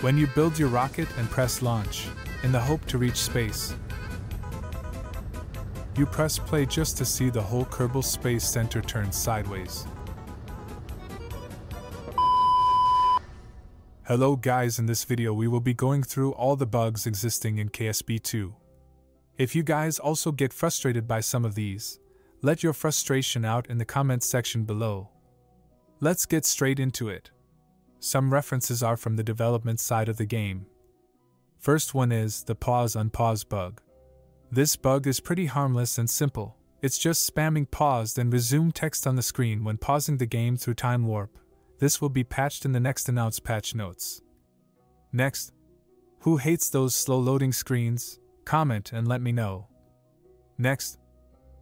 When you build your rocket and press launch, in the hope to reach space, you press play just to see the whole Kerbal Space Center turn sideways. Hello guys, in this video we will be going through all the bugs existing in KSP2. If you guys also get frustrated by some of these, let your frustration out in the comments section below. Let's get straight into it. Some references are from the development side of the game. First one is the pause unpause bug. This bug is pretty harmless and simple. It's just spamming pause and resume text on the screen when pausing the game through time warp. This will be patched in the next announced patch notes. Next, who hates those slow loading screens? Comment and let me know. Next,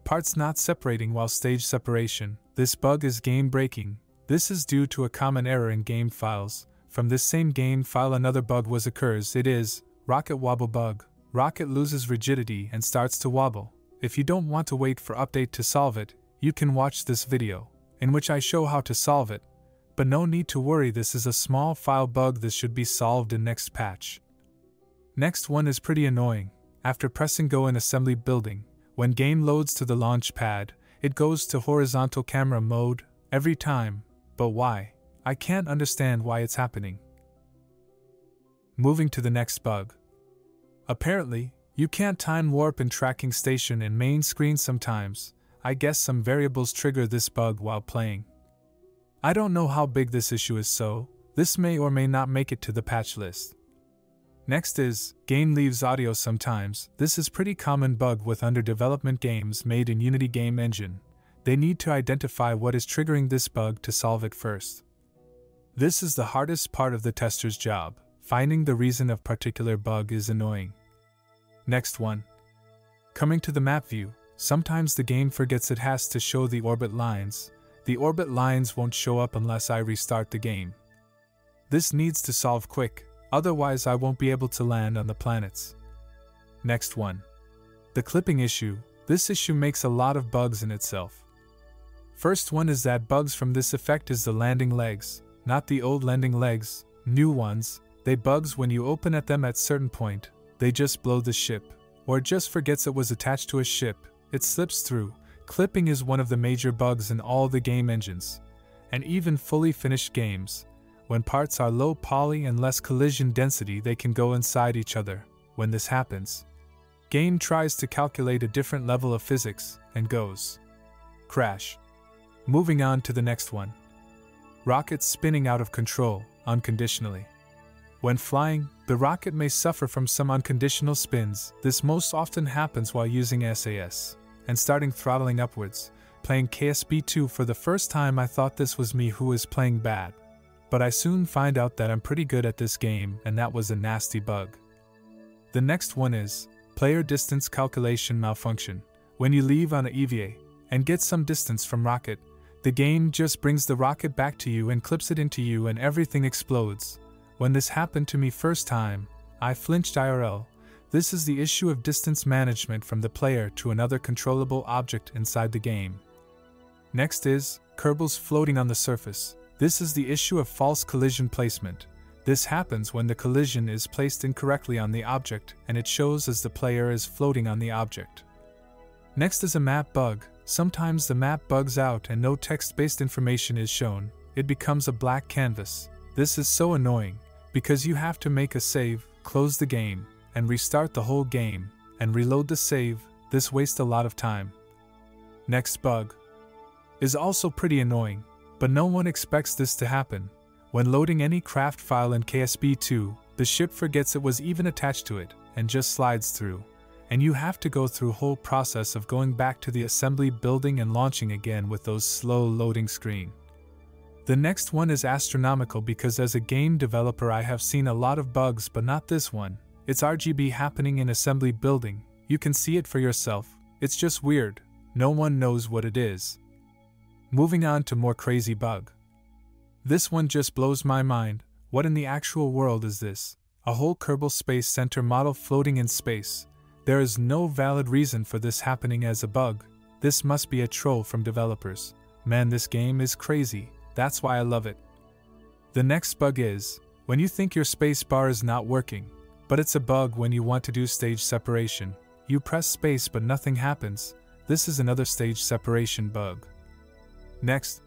parts not separating while stage separation. This bug is game breaking this is due to a common error in game files. From this same game file another bug was occurs. It is rocket wobble bug. Rocket loses rigidity and starts to wobble. If you don't want to wait for update to solve it, you can watch this video, in which I show how to solve it. But no need to worry, this is a small file bug this should be solved in next patch. Next one is pretty annoying. After pressing go in assembly building, when game loads to the launch pad, it goes to horizontal camera mode every time, but why? I can't understand why it's happening. Moving to the next bug. Apparently, you can't time warp in tracking station and main screen sometimes. I guess some variables trigger this bug while playing. I don't know how big this issue is, so this may or may not make it to the patch list. Next is game leaves audio sometimes. This is pretty common bug with under development games made in Unity game engine they need to identify what is triggering this bug to solve it first. This is the hardest part of the tester's job. Finding the reason of particular bug is annoying. Next one. Coming to the map view, sometimes the game forgets it has to show the orbit lines. The orbit lines won't show up unless I restart the game. This needs to solve quick, otherwise I won't be able to land on the planets. Next one. The clipping issue. This issue makes a lot of bugs in itself. First one is that bugs from this effect is the landing legs, not the old landing legs, new ones, they bugs when you open at them at certain point, they just blow the ship, or just forgets it was attached to a ship, it slips through. Clipping is one of the major bugs in all the game engines, and even fully finished games. When parts are low poly and less collision density, they can go inside each other. When this happens, game tries to calculate a different level of physics and goes crash. Moving on to the next one. Rockets spinning out of control, unconditionally. When flying, the rocket may suffer from some unconditional spins. This most often happens while using SAS and starting throttling upwards. Playing KSP2 for the first time, I thought this was me who was playing bad. But I soon find out that I'm pretty good at this game, and that was a nasty bug. The next one is player distance calculation malfunction. When you leave on a EVA and get some distance from rocket, the game just brings the rocket back to you and clips it into you and everything explodes. When this happened to me first time, I flinched IRL. This is the issue of distance management from the player to another controllable object inside the game. Next is Kerbals floating on the surface. This is the issue of false collision placement. This happens when the collision is placed incorrectly on the object and it shows as the player is floating on the object. Next is a map bug. Sometimes the map bugs out and no text based information is shown, it becomes a black canvas. This is so annoying, because you have to make a save, close the game, and restart the whole game, and reload the save, this wastes a lot of time. Next bug is also pretty annoying, but no one expects this to happen. When loading any craft file in KSP2, the ship forgets it was even attached to it, and just slides through and you have to go through whole process of going back to the assembly building and launching again with those slow loading screen. The next one is astronomical because as a game developer I have seen a lot of bugs but not this one. It's RGB happening in assembly building. You can see it for yourself. It's just weird. No one knows what it is. Moving on to more crazy bug. This one just blows my mind. What in the actual world is this? A whole Kerbal Space Center model floating in space. There is no valid reason for this happening as a bug. This must be a troll from developers. Man, this game is crazy. That's why I love it. The next bug is When you think your space bar is not working, but it's a bug when you want to do stage separation, you press space but nothing happens. This is another stage separation bug. Next,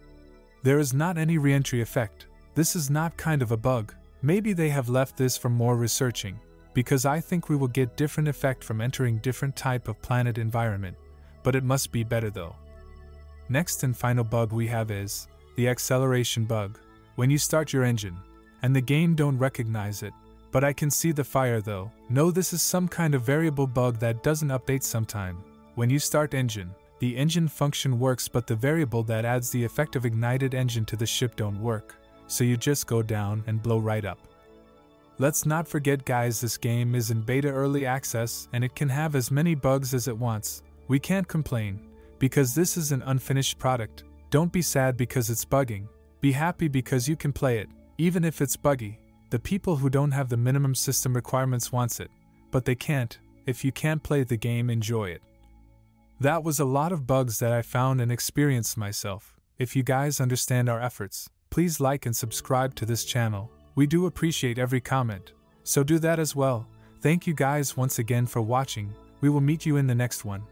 there is not any reentry effect. This is not kind of a bug. Maybe they have left this for more researching, because I think we will get different effect from entering different type of planet environment, but it must be better though. Next and final bug we have is the acceleration bug. When you start your engine, and the game don't recognize it, but I can see the fire though. No, this is some kind of variable bug that doesn't update sometime. When you start engine, the engine function works but the variable that adds the effect of ignited engine to the ship don't work, so you just go down and blow right up. Let's not forget guys this game is in beta early access and it can have as many bugs as it wants. We can't complain, because this is an unfinished product. Don't be sad because it's bugging. Be happy because you can play it, even if it's buggy. The people who don't have the minimum system requirements wants it, but they can't. If you can't play the game, enjoy it. That was a lot of bugs that I found and experienced myself. If you guys understand our efforts, please like and subscribe to this channel. We do appreciate every comment, so do that as well. Thank you guys once again for watching. We will meet you in the next one.